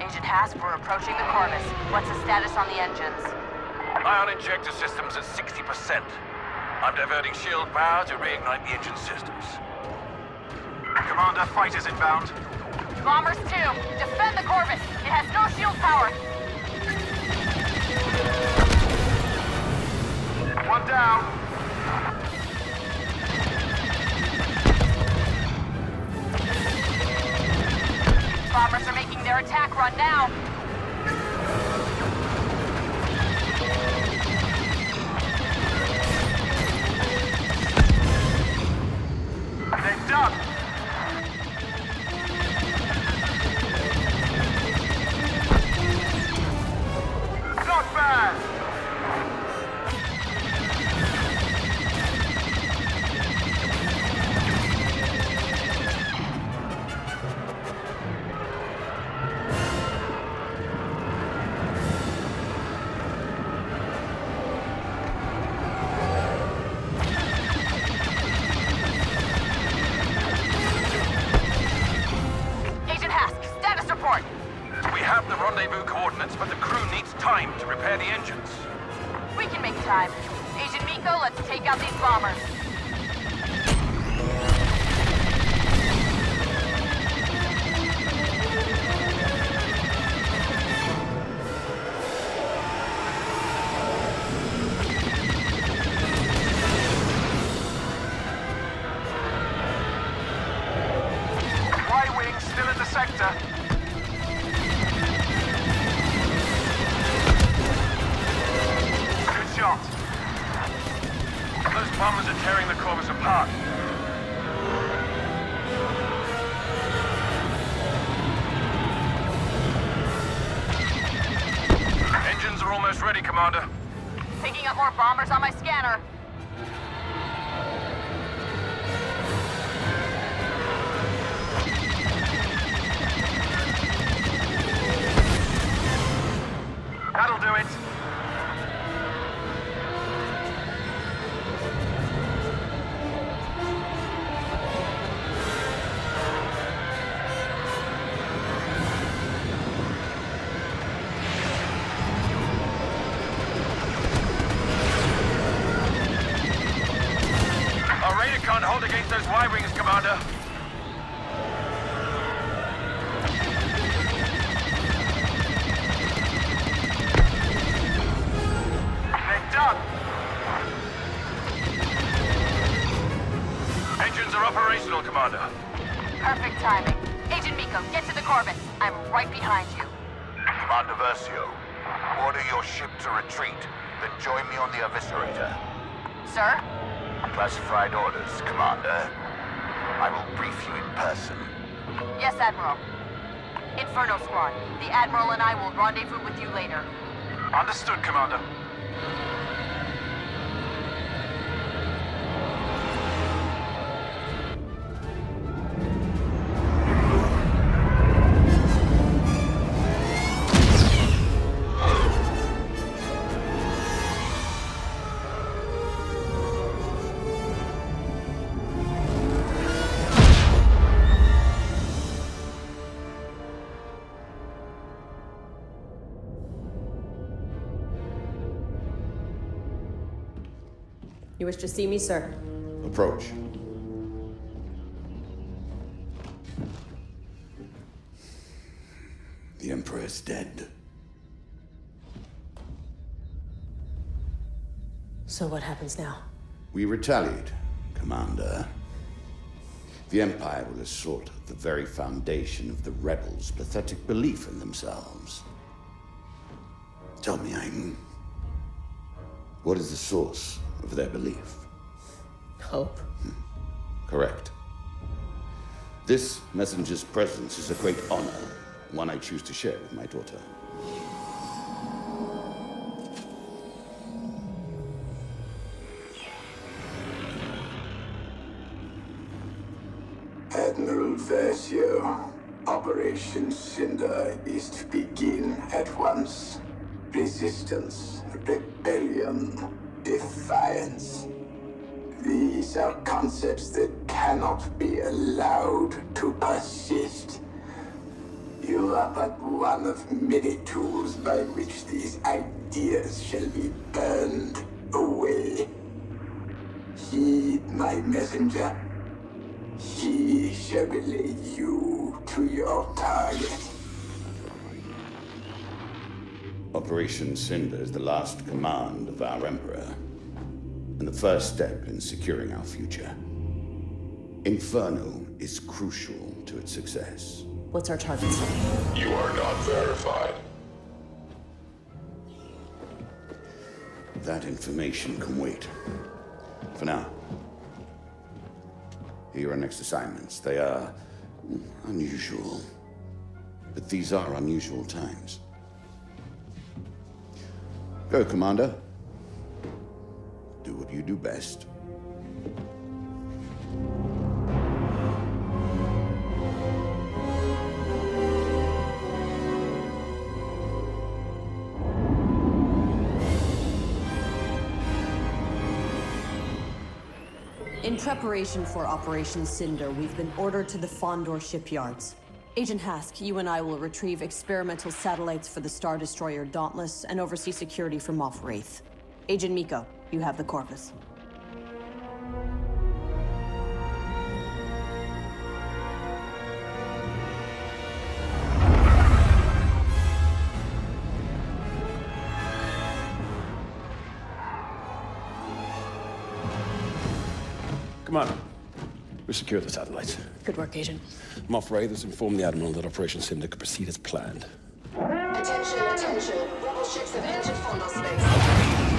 Agent Hask, we're approaching the Corvus. What's the status on the engines? Ion injector systems at 60%. I'm diverting shield power to reignite the engine systems. Commander, fighters inbound. Bombers 2, defend the Corvus. It has no shield power. One down. Now. The rendezvous coordinates, but the crew needs time to repair the engines. We can make time. Agent Meeko, let's take out these bombers. Almost ready, Commander. Picking up more bombers on my scanner. Behind you. Commander Versio, order your ship to retreat, then join me on the Eviscerator. Sir? Classified orders, Commander. I will brief you in person. Yes, Admiral. Inferno Squad. The Admiral and I will rendezvous with you later. Understood, Commander. You wish to see me, sir? Approach. The Emperor is dead. So what happens now? We retaliate, Commander. The Empire will assault the very foundation of the rebels' pathetic belief in themselves. Tell me, Iden, what is the source of their belief? Hope. Correct. This messenger's presence is a great honor, one I choose to share with my daughter. Admiral Versio, Operation Cinder is to begin at once. Resistance, rebellion, defiance. These are concepts that cannot be allowed to persist. You are but one of many tools by which these ideas shall be burned away. Heed my messenger. He shall relay you to your target. Operation Cinder is the last command of our Emperor, and the first step in securing our future. Inferno is crucial to its success. What's our target? You are not verified. That information can wait. For now. Here are our next assignments. They are unusual. But these are unusual times. Go, Commander. Do what you do best. In preparation for Operation Cinder, we've been ordered to the Fondor shipyards. Agent Hask, you and I will retrieve experimental satellites for the Star Destroyer Dauntless and oversee security for Moff Raythe. Agent Meeko, you have the Corvus. Commander, we secured the satellites. Good work, Agent. Moff Raythe has informed the Admiral that Operation Cinder could proceed as planned. Attention, attention. Rebel ships have entered Fondor space.